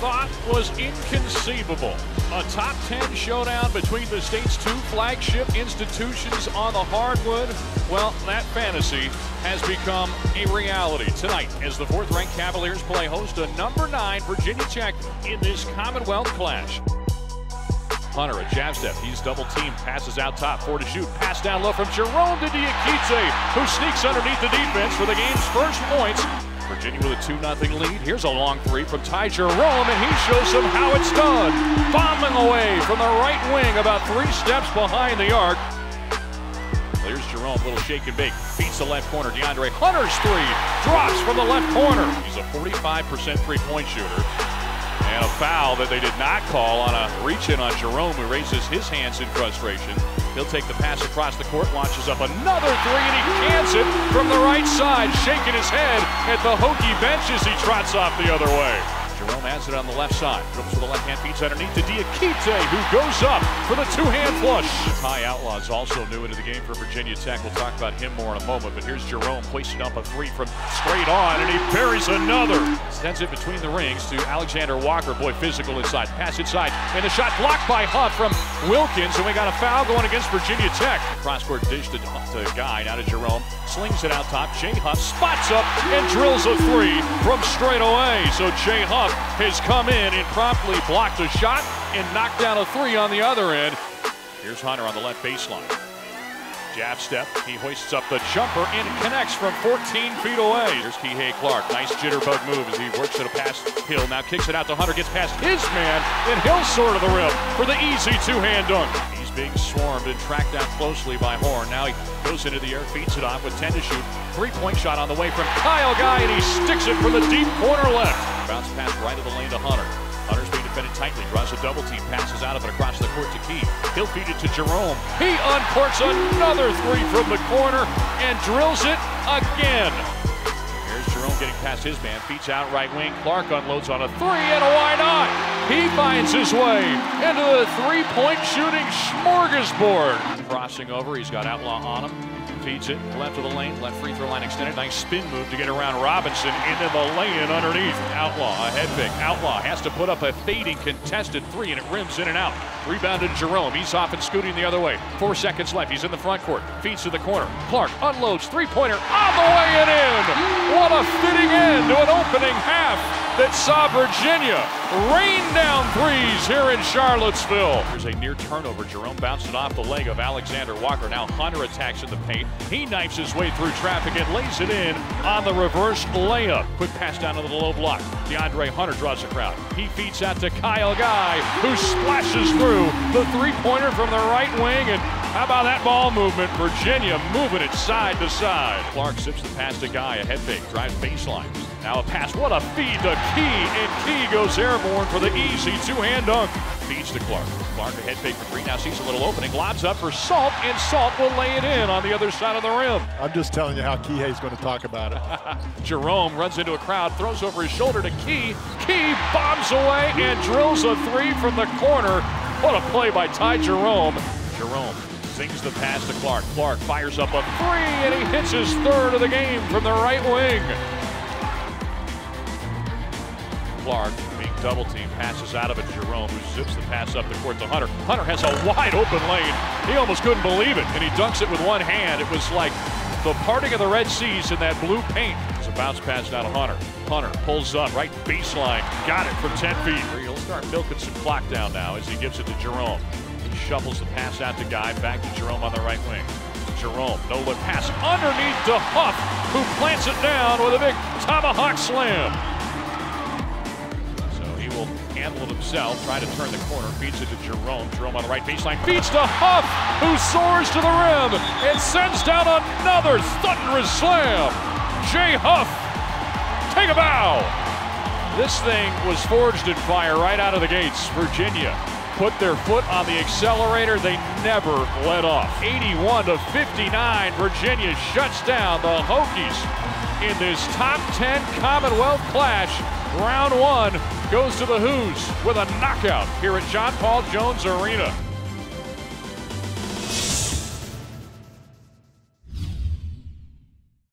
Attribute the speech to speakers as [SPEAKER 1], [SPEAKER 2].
[SPEAKER 1] was inconceivable. A top 10 showdown between the state's two flagship institutions on the hardwood. Well, that fantasy has become a reality tonight as the fourth ranked Cavaliers play host to number nine Virginia Tech in this Commonwealth clash. Hunter, a jab step. He's double teamed, passes out top, four to shoot. Pass down low from Jerome to Diakite, who sneaks underneath the defense for the game's first points. Virginia with a 2 0 lead. Here's a long three from Ty Jerome, and he shows them how it's done. Bombing away from the right wing, about three steps behind the arc. Here's Jerome, little shake and bake. Beats the left corner. DeAndre Hunter's three drops from the left corner. He's a 45% three point shooter. And a foul that they did not call on a reach in on Jerome, who raises his hands in frustration. He'll take the pass across the court, launches up another three, and he cans it from the right side, shaking his head at the Hokie bench as he trots off the other way. Jerome has it on the left side. Dribbles with the left hand, feeds underneath to Diakite, who goes up for the two-hand flush. Ty Outlaw's also new into the game for Virginia Tech. We'll talk about him more in a moment, but here's Jerome hoisting up a three from straight on, and he buries another. Sends it between the rings to Alexander Walker. Boy, physical inside. Pass inside, and the shot blocked by Huff from Wilkins, and we got a foul going against Virginia Tech. Cross-court dish to, to Guy, now to Jerome. Slings it out top. Jay Huff spots up and drills a three from straight away. So Jay Huff has come in and promptly blocked a shot and knocked down a three on the other end. Here's Hunter on the left baseline. Jab step, he hoists up the jumper and connects from 14 feet away. Here's Kihei Clark, nice jitterbug move as he works it a past Hill. Now kicks it out to Hunter, gets past his man, and Hill sort of the rim for the easy two-hand dunk. Being swarmed and tracked down closely by Horne. Now he goes into the air, feeds it off with 10 to shoot. Three-point shot on the way from Kyle Guy, and he sticks it from the deep corner left. Bounce pass right of the lane to Hunter. Hunter's being defended tightly, draws a double team, passes out of it across the court to Key. He'll feed it to Jerome. He uncorks another three from the corner and drills it again. Here's Jerome getting past his man, feeds out right wing. Clark unloads on a three, and why not? He finds his way into the three-point shooting smorgasbord. Crossing over, he's got Outlaw on him feeds it left of the lane, left free throw line extended. Nice spin move to get around Robinson into the lane underneath. Outlaw, a head pick. Outlaw has to put up a fading contested three, and it rims in and out. Rebounded Jerome. He's off and scooting the other way. Four seconds left. He's in the front court. Feeds to the corner. Clark unloads three pointer on the way and in. What a fitting end to an opening half that saw Virginia rain down threes here in Charlottesville. Here's a near turnover. Jerome bounced it off the leg of Alexander Walker. Now Hunter attacks in the paint. He knifes his way through traffic and lays it in on the reverse layup. Quick pass down to the low block. DeAndre Hunter draws the crowd. He feeds out to Kyle Guy, who splashes through the three-pointer from the right wing. And how about that ball movement? Virginia moving it side to side. Clark sips the pass to Guy. A head fake. Drives baseline. Now a pass. What a feed to Key. And Key goes airborne for the easy two-hand dunk. Feeds to Clark. Clark a head fake for three. Now sees a little opening. Lobs up for Salt. And Salt will lay it in on the other side of the rim.
[SPEAKER 2] I'm just telling you how Kihei's going to talk about
[SPEAKER 1] it. Jerome runs into a crowd. Throws over his shoulder to Key. Key bombs away and drills a three from the corner. What a play by Ty Jerome. Jerome Sings the pass to Clark. Clark fires up a three, and he hits his third of the game from the right wing. Clark being double teamed, passes out of it to Jerome, who zips the pass up the court to Hunter. Hunter has a wide open lane. He almost couldn't believe it, and he dunks it with one hand. It was like the parting of the Red Seas in that blue paint. It's a bounce pass now to Hunter. Hunter pulls up, right baseline. Got it from 10 feet. He'll start milking some clock down now as he gives it to Jerome shuffles the pass out to Guy, back to Jerome on the right wing. Jerome, no look pass underneath to Huff, who plants it down with a big tomahawk slam. So he will handle it himself, try to turn the corner, feeds it to Jerome. Jerome on the right baseline, feeds to Huff, who soars to the rim and sends down another thunderous slam. Jay Huff, take a bow. This thing was forged in fire right out of the gates. Virginia put their foot on the accelerator. They never let off. 81 to 59, Virginia shuts down the Hokies in this top 10 Commonwealth clash. Round one goes to the Hoos with a knockout here at John Paul Jones Arena.